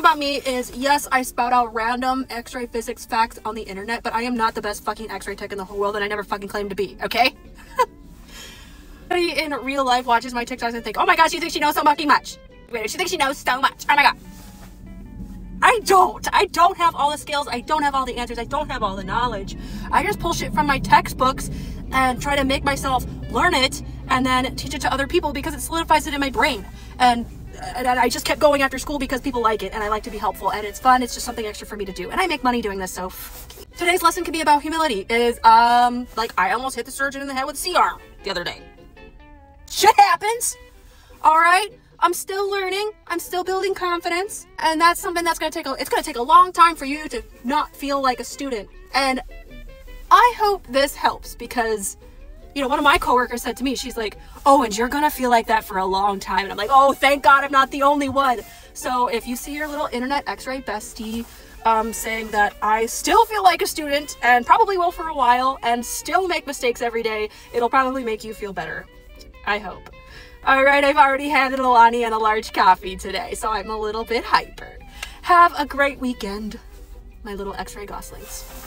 about me is yes, I spout out random x-ray physics facts on the internet, but I am not the best fucking x-ray tech in the whole world and I never fucking claim to be, okay? in real life watches my TikToks and think, oh my gosh, she thinks she knows so fucking much. Wait, she thinks she knows so much. Oh my god. I don't. I don't have all the skills. I don't have all the answers. I don't have all the knowledge. I just pull shit from my textbooks and try to make myself learn it and then teach it to other people because it solidifies it in my brain. And and I just kept going after school because people like it and I like to be helpful and it's fun. It's just something extra for me to do. And I make money doing this, so today's lesson can be about humility. Is um like I almost hit the surgeon in the head with a C-arm the other day. Shit happens. All right. I'm still learning. I'm still building confidence. And that's something that's going to take a, it's going to take a long time for you to not feel like a student. And I hope this helps because you know, one of my coworkers said to me, she's like, "Oh, and you're going to feel like that for a long time." And I'm like, "Oh, thank God I'm not the only one." So, if you see your little internet x-ray bestie um, saying that I still feel like a student and probably will for a while and still make mistakes every day, it'll probably make you feel better. I hope. All right, I've already had an Alani and a large coffee today, so I'm a little bit hyper. Have a great weekend, my little x-ray goslings.